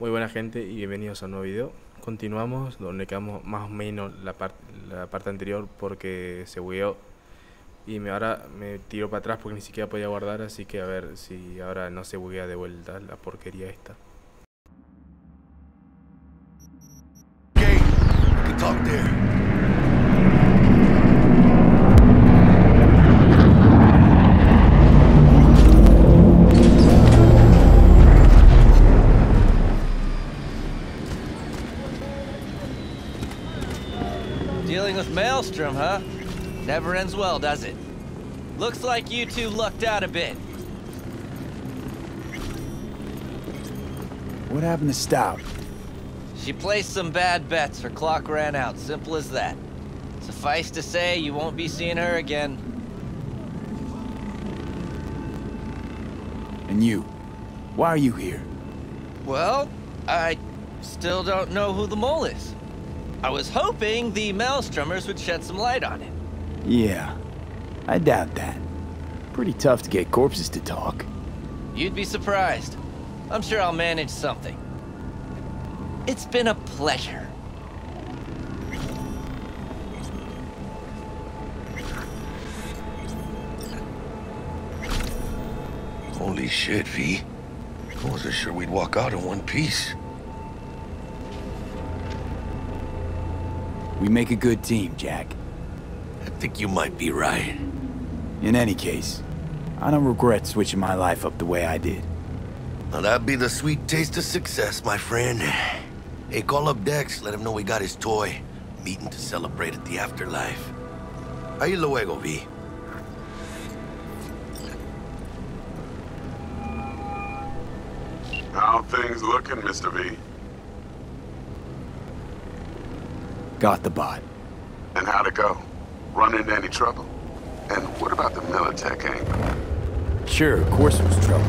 Muy buena gente y bienvenidos a un nuevo video. Continuamos donde quedamos más o menos la, la parte anterior porque se bugueó y me, ahora me tiró para atrás porque ni siquiera podía guardar, así que a ver si ahora no se buguea de vuelta la porquería esta. Maelstrom, huh? Never ends well, does it? Looks like you two lucked out a bit. What happened to Stout? She placed some bad bets. Her clock ran out. Simple as that. Suffice to say, you won't be seeing her again. And you? Why are you here? Well, I still don't know who the mole is. I was hoping the Maelstromers would shed some light on it. Yeah, I doubt that. Pretty tough to get corpses to talk. You'd be surprised. I'm sure I'll manage something. It's been a pleasure. Holy shit, V. I wasn't sure we'd walk out in one piece. We make a good team, Jack. I think you might be right. In any case, I don't regret switching my life up the way I did. Now that'd be the sweet taste of success, my friend. Hey, call up Dex, let him know we got his toy. Meeting to celebrate at the afterlife. Ahí luego, V. How things looking, Mr. V? Got the bot. And how'd it go? Run into any trouble? And what about the Militech angle? Sure, of course it was trouble.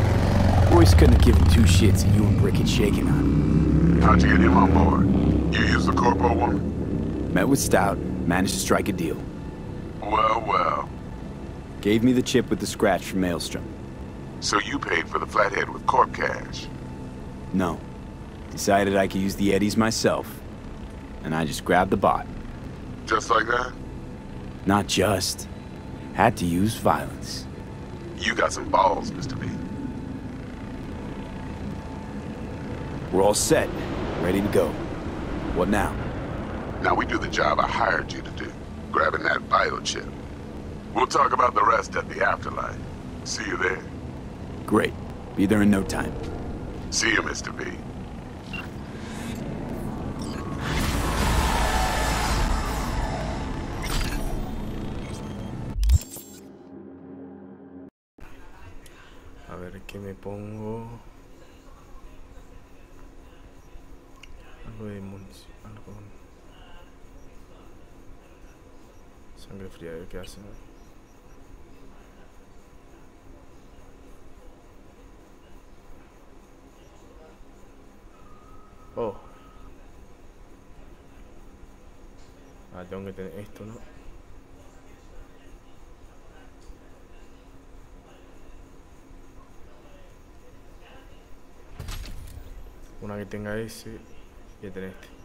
Royce couldn't have given two shits that you and Brick had shaken on. How'd you get him on board? You used the corpo woman? Met with Stout, managed to strike a deal. Well, well. Gave me the chip with the scratch from Maelstrom. So you paid for the flathead with corp cash? No. Decided I could use the Eddies myself. And I just grabbed the bot. Just like that? Not just. Had to use violence. You got some balls, Mr. V. We're all set. Ready to go. What now? Now we do the job I hired you to do. Grabbing that biochip. We'll talk about the rest at the afterlife. See you there. Great. Be there in no time. See you, Mr. V. pongo. Algo de munición. Algo. Sangre fría, ¿qué hace? Oh. Ah, tengo que tener esto, ¿no? Una que tenga ese y a tener este.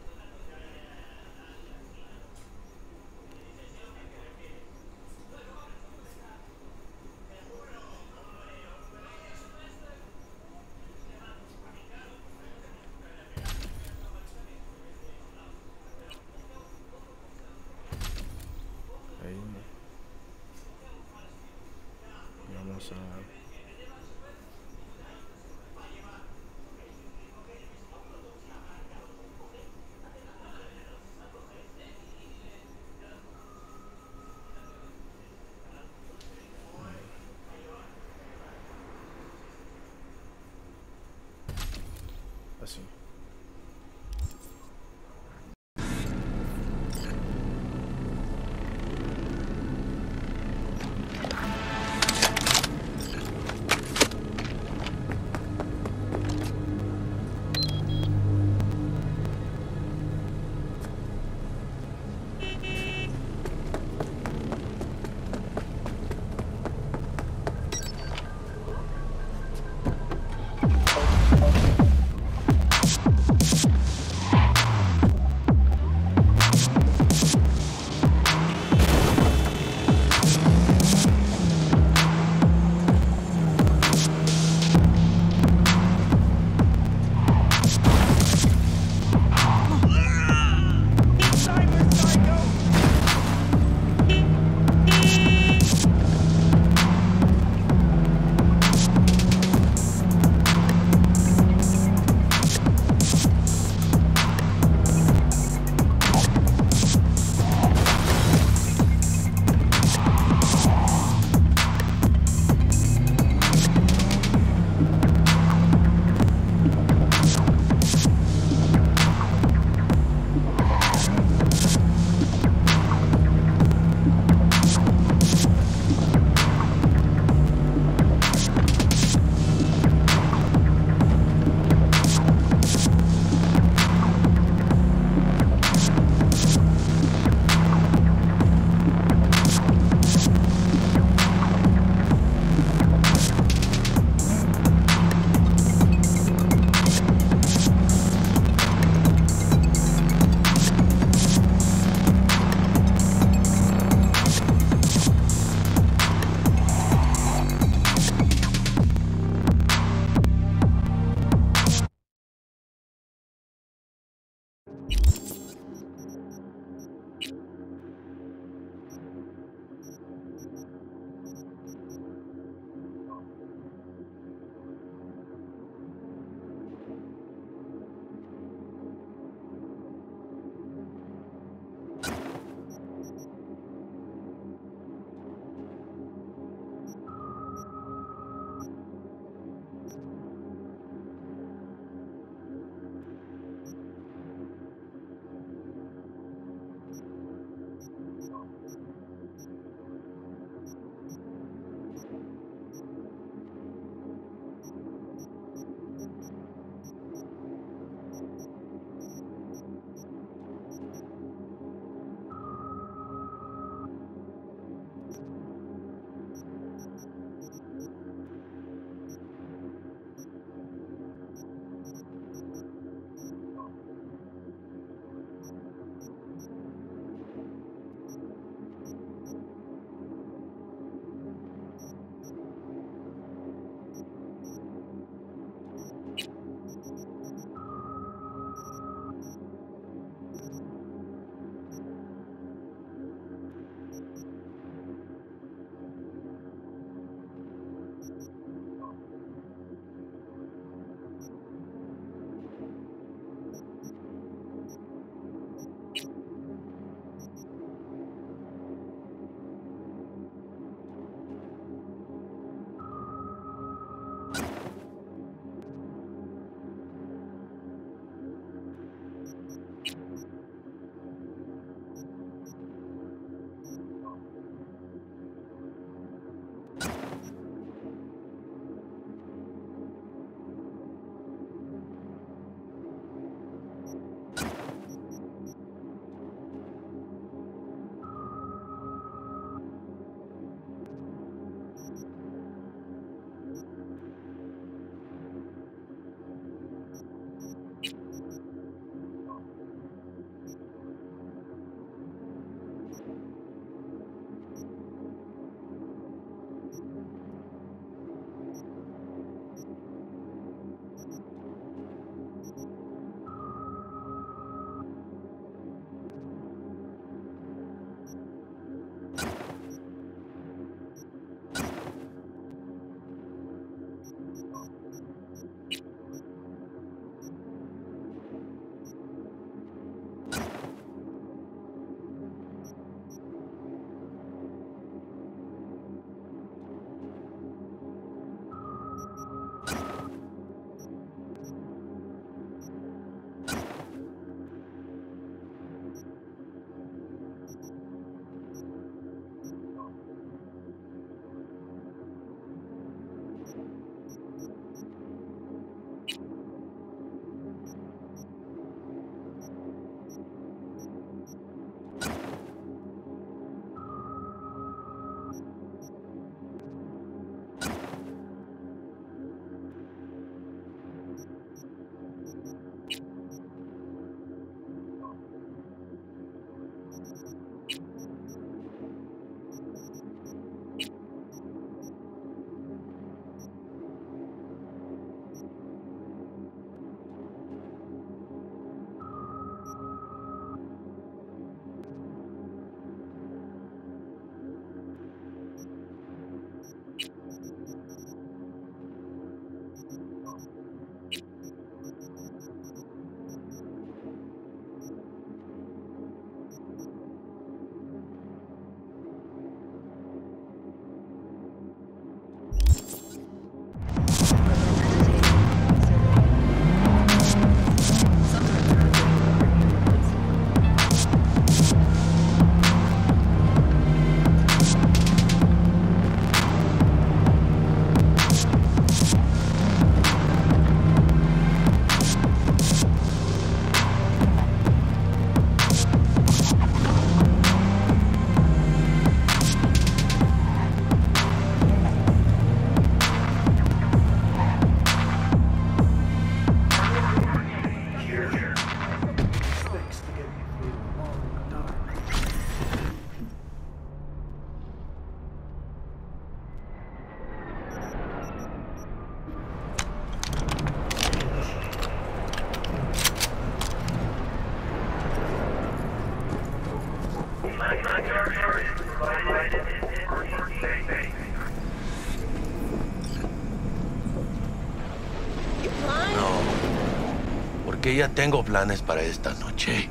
Que ya tengo planes para esta noche.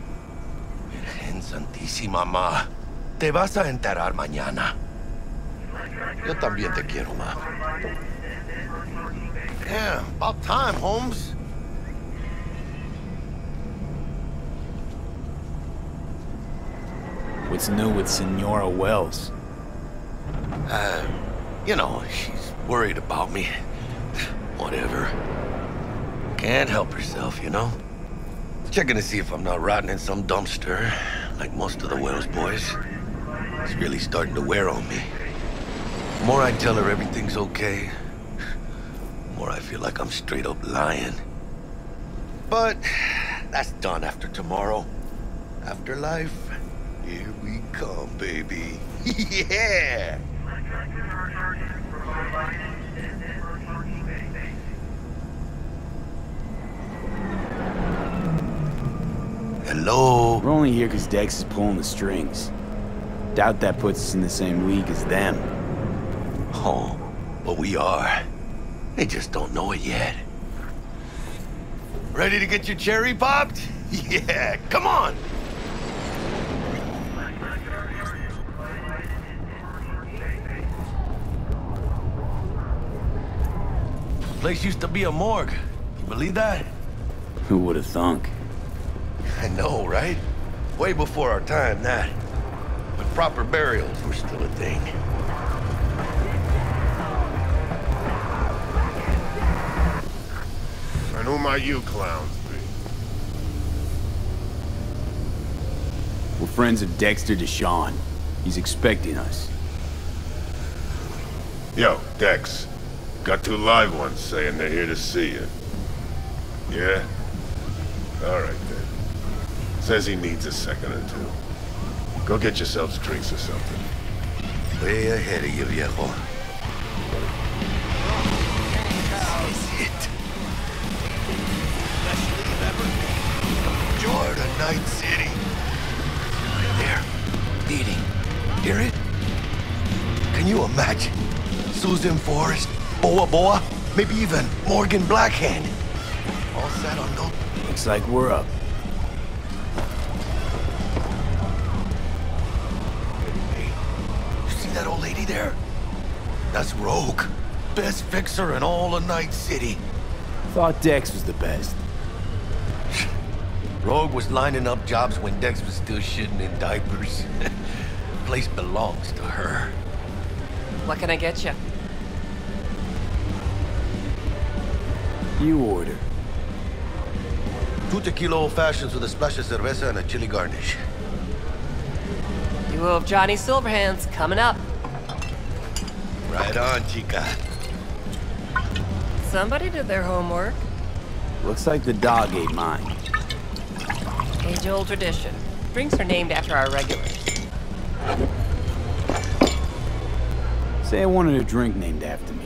Virgen Santísima, ma. Te vas a enterar mañana. Yo también te quiero, ma. Yeah, about time, Holmes. What's new with Senora Wells? Uh, you know, she's worried about me. Whatever. Can't help herself, you know? Checking to see if I'm not rotting in some dumpster, like most of the Wells boys. It's really starting to wear on me. The more I tell her everything's okay, the more I feel like I'm straight up lying. But that's done after tomorrow. Afterlife, here we come, baby. yeah! Hello? We're only here because Dex is pulling the strings. Doubt that puts us in the same league as them. Oh, but we are. They just don't know it yet. Ready to get your cherry popped? Yeah, come on! Place used to be a morgue. You believe that? Who would have thunk? I know, right? Way before our time, that. But proper burials were still a thing. And who might you clowns be? We're friends of Dexter DeShawn. He's expecting us. Yo, Dex. Got two live ones saying they're here to see you. Yeah? Alright then. Says he needs a second or two. Go get yourselves drinks or something. Way ahead of you, viejo. This is it. Jordan Night City. Right there. Beating. Hear it? Can you imagine? Susan Forrest, Boa Boa, maybe even Morgan Blackhand. All set on those Looks like we're up. Lady there? That's Rogue. Best fixer in all of Night City. Thought Dex was the best. Rogue was lining up jobs when Dex was still shitting in diapers. Place belongs to her. What can I get you? You order. Two tequila old fashions with a splash of cerveza and a chili garnish. Duo of Johnny Silverhands coming up. Right on, chica. Somebody did their homework. Looks like the dog ate mine. Age old tradition. Drinks are named after our regulars. Say I wanted a drink named after me.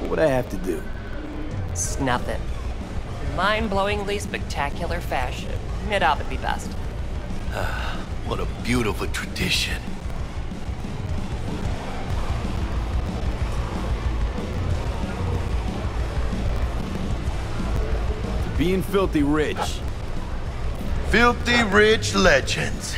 What would I have to do? Snuff it. Mind blowingly spectacular fashion. It ought to be best. What a beautiful tradition. Being filthy rich. Filthy rich legends.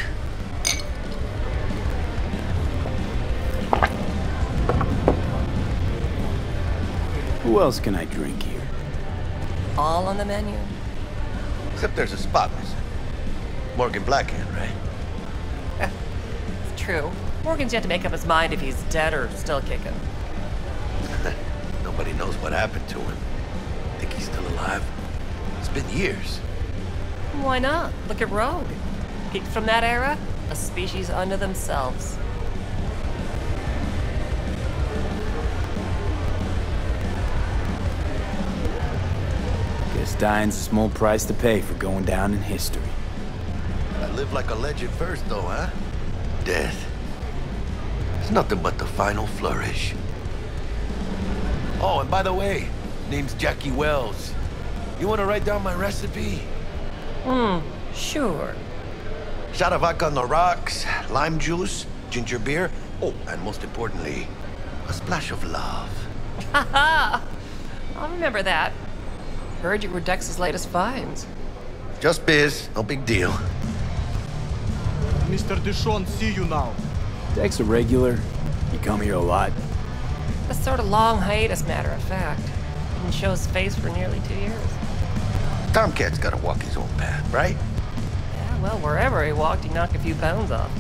Who else can I drink here? All on the menu. Except there's a spot missing. Morgan Blackhand, right? It's true. Morgan's yet to make up his mind if he's dead or still kicking. Nobody knows what happened to him. Think he's still alive? It's been years. Why not? Look at Rogue. Peaked from that era, a species unto themselves. Guess dying's a small price to pay for going down in history. I live like a legend first, though, huh? Death. It's nothing but the final flourish. Oh, and by the way, name's Jackie Wells. You want to write down my recipe? Hmm, sure. Shot of vodka on the rocks, lime juice, ginger beer. Oh, and most importantly, a splash of love. Haha! I'll remember that. Heard you were Dex's latest finds. Just biz, no big deal. Mr. DeShawn, see you now. Dex a regular. You come here a lot. A sort of long hiatus, matter of fact. Didn't show his face for nearly two years. Tomcat's gotta walk his own path, right? Yeah, well, wherever he walked, he knocked a few pounds off.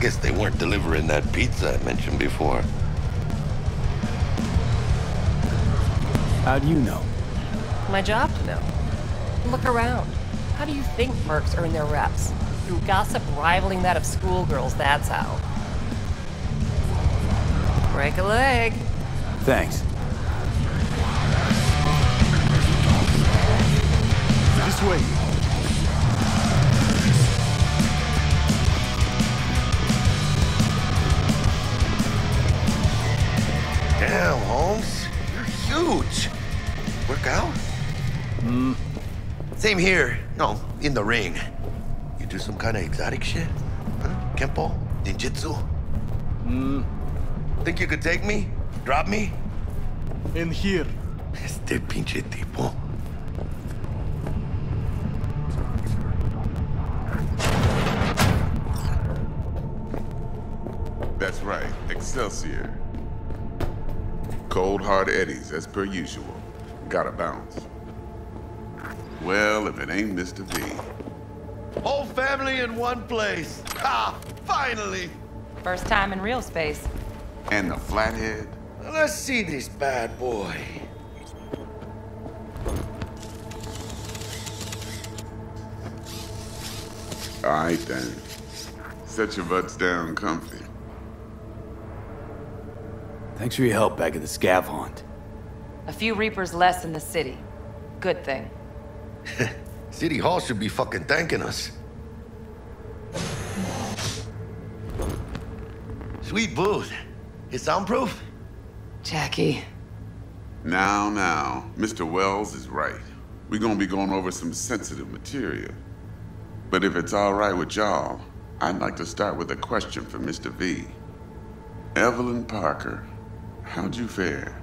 Guess they weren't delivering that pizza I mentioned before. How do you know? My job to know. Look around. How do you think mercs earn their reps? Through gossip rivaling that of schoolgirls, that's how. Break a leg. Thanks. Way. Damn, Holmes. You're huge. Work out? Hmm. Same here. No, in the ring. You do some kind of exotic shit? Huh? Kempo? Ninjutsu? Hmm. Think you could take me? Drop me? In here. Este pinche tipo. Excelsior. Cold hard eddies, as per usual. Gotta bounce. Well, if it ain't Mr. V. Whole family in one place. Ah, finally. First time in real space. And the flathead? Let's see this bad boy. All right then. Set your butts down comfy. Thanks for your help back at the scav haunt. A few Reapers less in the city. Good thing. City Hall should be fucking thanking us. Sweet booth. It's soundproof? Jackie. Now, now, Mr. Wells is right. We're gonna be going over some sensitive material. But if it's all right with y'all, I'd like to start with a question for Mr. V. Evelyn Parker, how'd you fare?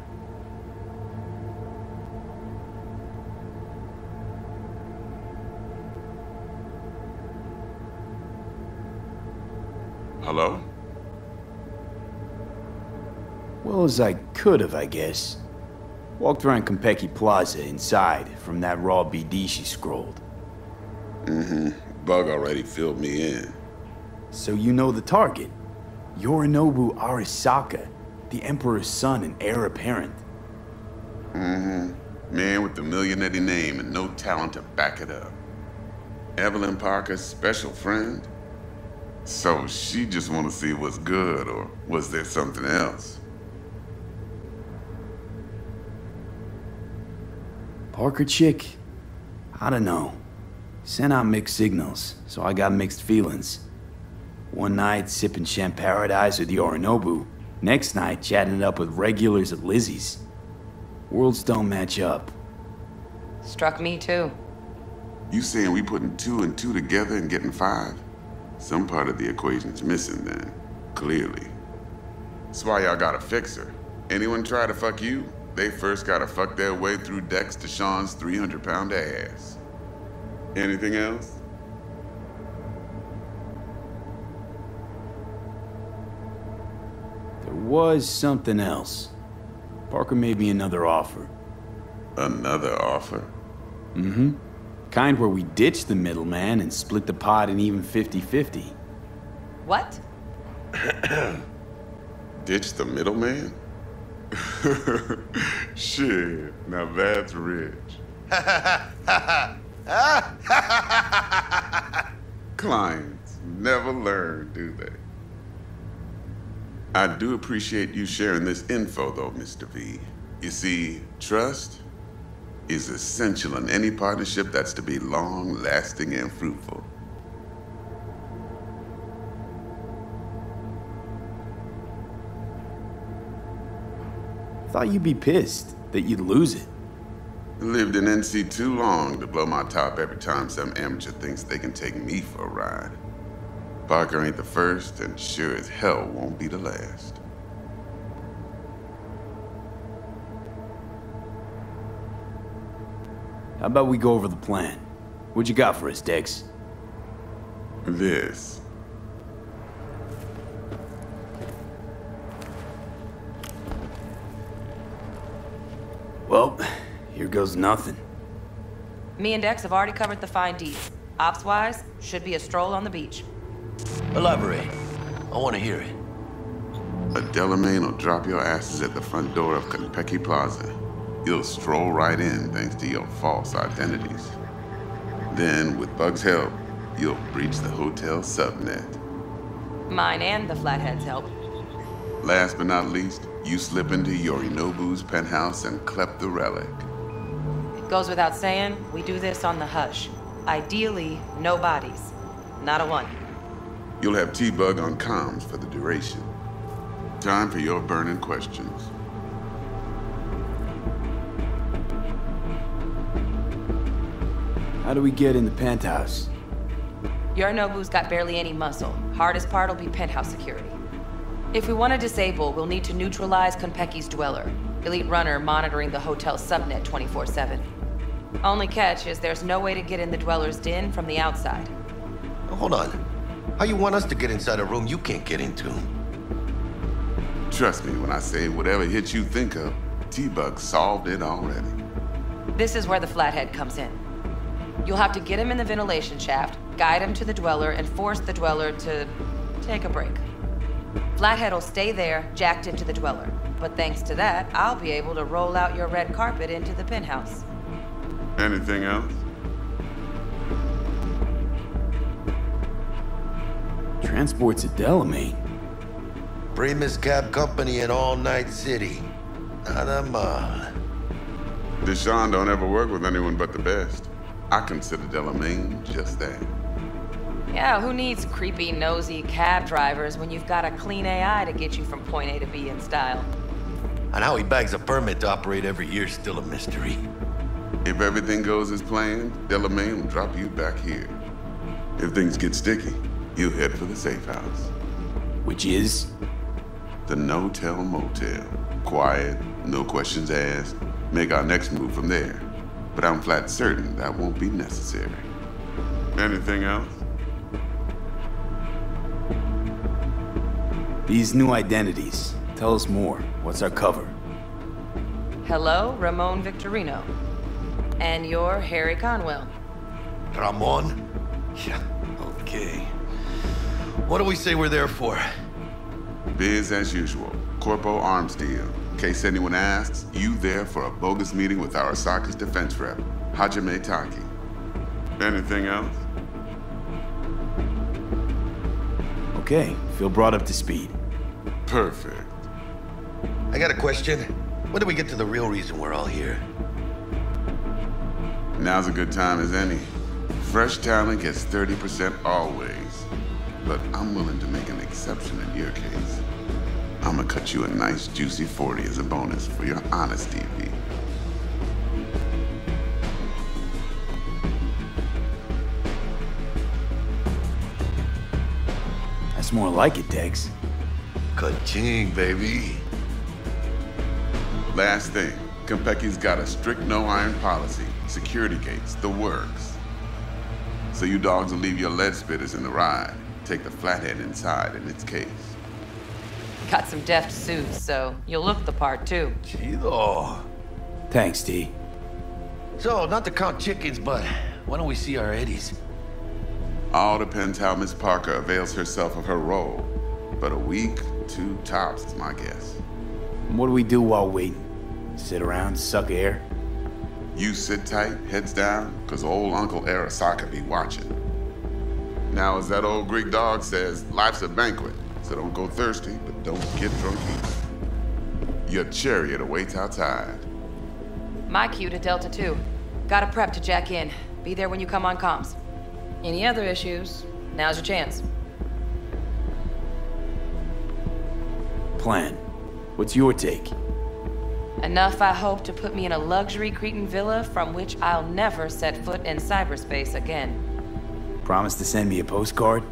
Hello? Well as I could have, I guess. Walked around Konpeki Plaza inside from that raw BD she scrolled. Mm-hmm. Bug already filled me in. So you know the target. Yorinobu Arisaka, the Emperor's son and heir apparent. Mm-hmm. Man with the millionaire name and no talent to back it up. Evelyn Parker's special friend? So she just want to see what's good, or was there something else? Parker chick? I don't know. Sent out mixed signals, so I got mixed feelings. One night sipping Champ Paradise with the Yorinobu, next night chatting it up with regulars at Lizzie's. Worlds don't match up. Struck me too. You saying we putting two and two together and getting five? Some part of the equation's missing then, clearly. That's why y'all gotta fix her. Anyone try to fuck you, they first gotta fuck their way through Dexter DeShawn's 300 pound ass. Anything else? Was something else. Parker made me another offer. Another offer? Mm-hmm. Kind where we ditch the middleman and split the pot in even 50-50. What? Ditch the middleman? Shit, now that's rich. Clients never learn, do they? I do appreciate you sharing this info, though, Mr. V. You see, trust is essential in any partnership that's to be long lasting and fruitful. Thought you'd be pissed that you'd lose it. Lived in NC too long to blow my top every time some amateur thinks they can take me for a ride. Parker ain't the first, and sure as hell won't be the last. How about we go over the plan? What you got for us, Dex? This. Well, here goes nothing. Me and Dex have already covered the fine deeds. Ops-wise, should be a stroll on the beach. Elaborate. I want to hear it. A Delamain will drop your asses at the front door of Konpeki Plaza. You'll stroll right in thanks to your false identities. Then, with Bug's help, you'll breach the hotel subnet. Mine and the Flatheads help. Last but not least, you slip into Yorinobu's penthouse and clep the relic. It goes without saying, we do this on the hush. Ideally, no bodies. Not a one. You'll have T-Bug on comms for the duration. Time for your burning questions. How do we get in the penthouse? Yorinobu's got barely any muscle. Hardest part will be penthouse security. If we want to disable, we'll need to neutralize Konpeki's dweller. Elite runner monitoring the hotel subnet 24-7. Only catch is there's no way to get in the dweller's den from the outside. Hold on. How you want us to get inside a room you can't get into? Trust me when I say whatever hit you think of, T-Bug solved it already. This is where the flathead comes in. You'll have to get him in the ventilation shaft, guide him to the dweller, and force the dweller to take a break. Flathead will stay there, jacked into the dweller. But thanks to that, I'll be able to roll out your red carpet into the penthouse. Anything else? Transport's a Delamain. Primus Cab Company in All Night City. Not a mal. DeShawn don't ever work with anyone but the best. I consider Delamain just that. Yeah, who needs creepy, nosy cab drivers when you've got a clean AI to get you from point A to B in style? And how he bags a permit to operate every year is still a mystery. If everything goes as planned, Delamain will drop you back here. If things get sticky, you'll head for the safe house. Which is? The no-tell motel. Quiet, no questions asked. Make our next move from there. But I'm flat certain that won't be necessary. Anything else? These new identities. Tell us more. What's our cover? Hello, Ramon Victorino. And you're Harry Conwell. Ramon? Yeah, okay. What do we say we're there for? Biz as usual. Corpo arms deal. In case anyone asks, you there for a bogus meeting with our Arasaka's defense rep, Hajime Taki. Anything else? Okay, feel brought up to speed. Perfect. I got a question. When do we get to the real reason we're all here? Now's a good time as any. Fresh talent gets 30% always. But I'm willing to make an exception in your case. I'm gonna cut you a nice juicy 40 as a bonus for your honesty, V. That's more like it, Dex. Ka-ching, baby. Last thing, Konpeki's got a strict no-iron policy. Security gates, the works. So you dogs will leave your lead spitters in the ride. Take the flathead inside in its case. Got some deft suits, so you'll look the part too. Chido. Thanks, T. So, not to count chickens, but why don't we see our eddies? All depends how Miss Parker avails herself of her role. But a week, two tops is my guess. And what do we do while waiting? Sit around, suck air? You sit tight, heads down, cause old Uncle Arasaka be watching. Now, as that old Greek dog says, life's a banquet, so don't go thirsty, but don't get drunk either. Your chariot awaits outside. My cue to Delta 2. Gotta prep to jack in. Be there when you come on comms. Any other issues, now's your chance. Plan. What's your take? Enough, I hope, to put me in a luxury Cretan villa from which I'll never set foot in cyberspace again. Promise to send me a postcard?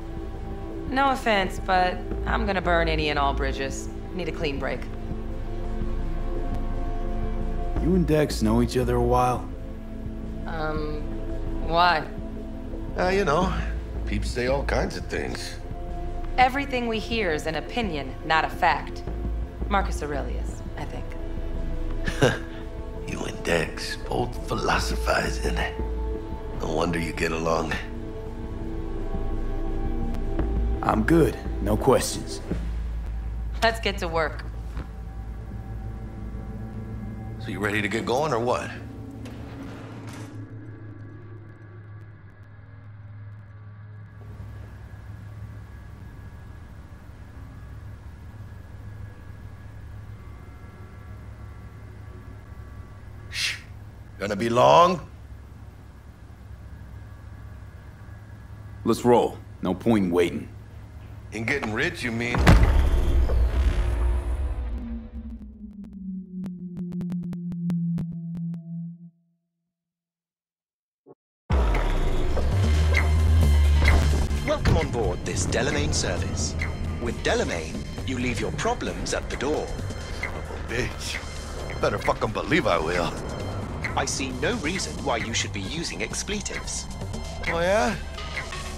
No offense, but I'm gonna burn any and all bridges. Need a clean break. You and Dex know each other a while? Um, why? Uh, you know, peeps say all kinds of things. Everything we hear is an opinion, not a fact. Marcus Aurelius, I think. you and Dex both philosophizing. No wonder you get along. I'm good. No questions. Let's get to work. So you ready to get going or what? Shh. Gonna be long? Let's roll. No point in waiting. In getting rich, you mean? Welcome on board this Delamain service. With Delamain, you leave your problems at the door. Bitch. Better fucking believe I will. I see no reason why you should be using expletives. Oh, yeah?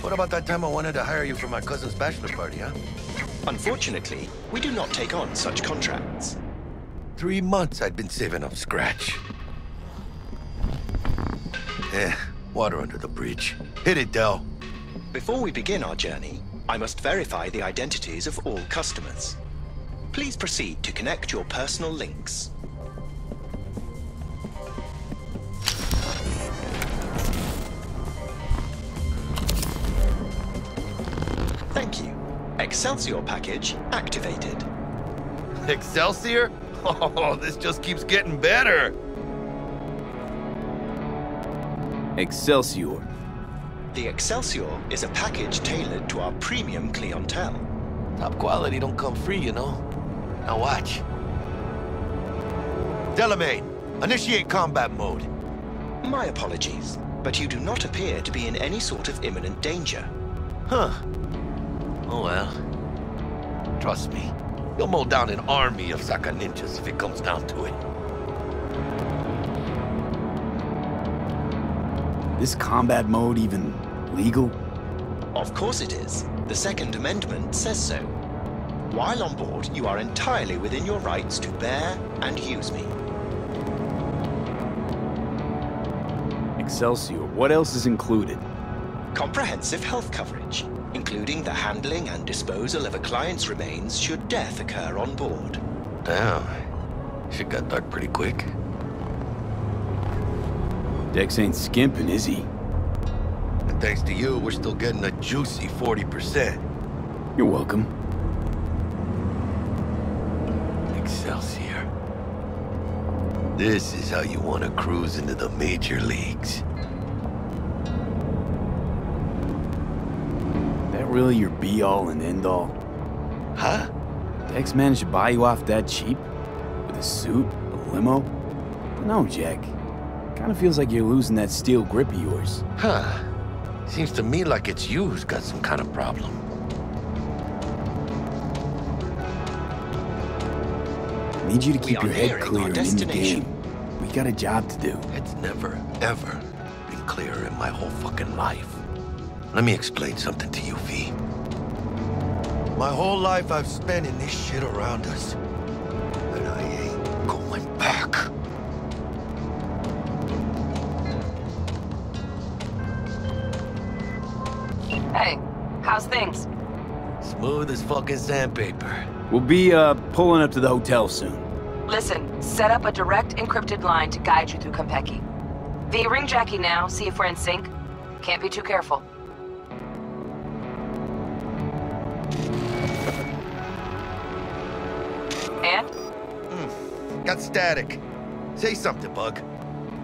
What about that time I wanted to hire you for my cousin's bachelor party, huh? Unfortunately, we do not take on such contracts. Three months I'd been saving up scratch. Eh, water under the bridge. Hit it, Dell. Before we begin our journey, I must verify the identities of all customers. Please proceed to connect your personal links. Excelsior package activated. Excelsior? Oh, this just keeps getting better. Excelsior. The Excelsior is a package tailored to our premium clientele. Top quality don't come free, you know. Now watch. Delamain, initiate combat mode. My apologies, but you do not appear to be in any sort of imminent danger. Huh. Well. Trust me, you'll mow down an army of Saka ninjas if it comes down to it. This combat mode even legal? Of course it is. The Second Amendment says so. While on board, you are entirely within your rights to bear and use me. Excelsior. What else is included? Comprehensive health coverage, including the handling and disposal of a client's remains should death occur on board. Damn. Shit got dark pretty quick. Dex ain't skimping, is he? And thanks to you, we're still getting a juicy 40%. You're welcome. Excelsior. This is how you want to cruise into the major leagues. Really your be-all and end-all? Huh? Dex managed to buy you off that cheap? With a suit? A limo? No, Jack. Kinda feels like you're losing that steel grip of yours. Huh. Seems to me like it's you who's got some kind of problem. Need you to keep your head clear and in the game. We got a job to do. It's never, ever been clearer in my whole fucking life. Let me explain something to you, V. My whole life I've spent in this shit around us. And I ain't going back. Hey, how's things? Smooth as fucking sandpaper. We'll be, uh, pulling up to the hotel soon. Listen, set up a direct encrypted line to guide you through Konpeki. V, ring Jackie now, see if we're in sync. Can't be too careful. Static. Say something, Bug.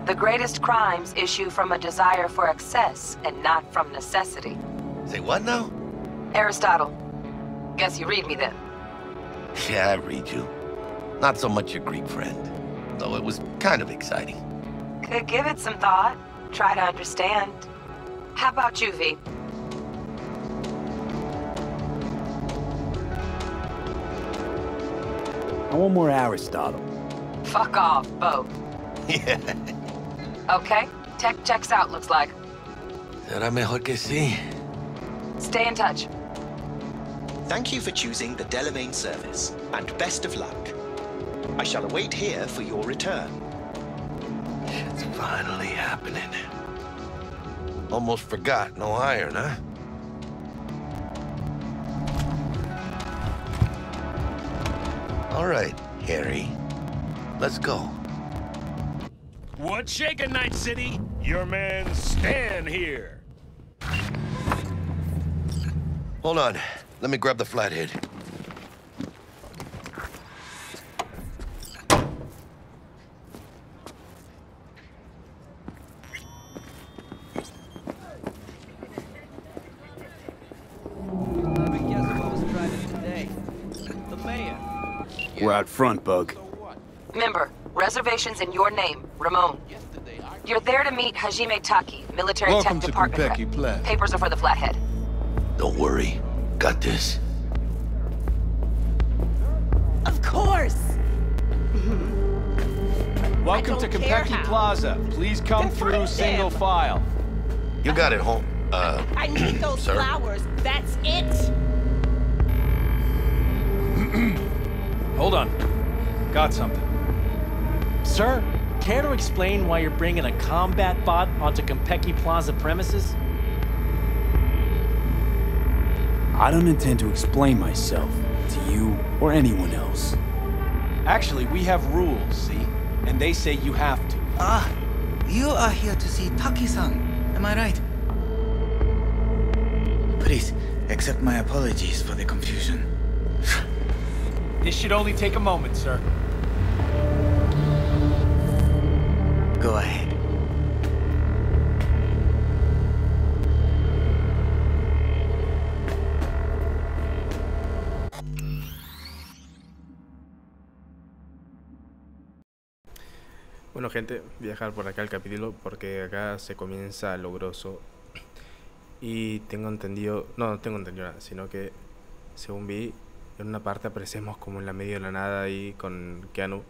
The greatest crimes issue from a desire for excess and not from necessity. Say what now? Aristotle. Guess you read me then. Yeah, I read you. Not so much your Greek friend. Though it was kind of exciting. Could give it some thought. Try to understand. How about you, V? I want more Aristotle. Fuck off, both. Yeah. Okay, tech checks out, looks like. Será mejor que sí. Stay in touch. Thank you for choosing the Delamain service, and best of luck. I shall await here for your return. It's finally happening. Almost forgot, no iron, huh? All right, Harry. Let's go. What's shaking, Night City? Your man Stan here. Hold on. Let me grab the flathead. Let me guess who I was driving today. The mayor. We're out front, Bug. Member, reservations in your name, Ramon. You're there to meet Hajime Taki, military Welcome tech department Konpeki rep. Plaza. Papers are for the Flathead. Don't worry. Got this. Of course. Welcome to don't care Konpeki how. Plaza. Please come through single them. file. You got it, home. Uh, I need those sir. flowers. That's it. Hold on. Got something. Sir, care to explain why you're bringing a combat bot onto Konpeki Plaza premises? I don't intend to explain myself to you or anyone else. Actually, we have rules, see? And they say you have to. Ah, you are here to see Taki-san. Am I right? Please, accept my apologies for the confusion. This should only take a moment, sir. Go ahead. Bueno, gente, voy a dejar por acá el capítulo porque acá se comienza lo grosso. Y tengo entendido, no, no tengo entendido nada, sino que según vi, en una parte aparecemos como en la medio de la nada ahí con Keanu.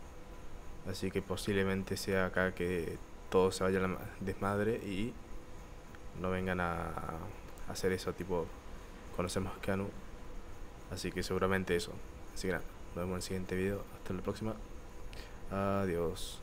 Así que posiblemente sea acá que todo se vaya a la ma- desmadre y no vengan a, a hacer eso, tipo, conocemos a Keanu. Así que seguramente eso. Así que nada, nos vemos en el siguiente video. Hasta la próxima. Adiós.